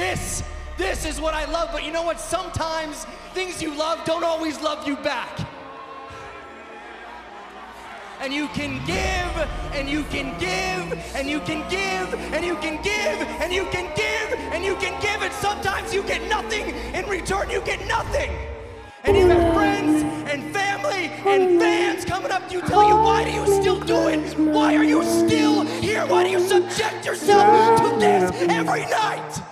This, this is what I love. But you know what? Sometimes things you love don't always love you back. And you can give, and you can give, and you can give, and you can give, and you can give, and you can give, and sometimes you get nothing in return. You get nothing. And you have friends and family and fans coming up to you, tell you, why do you still do it? Why are you still here? Why do you subject yourself to this every night?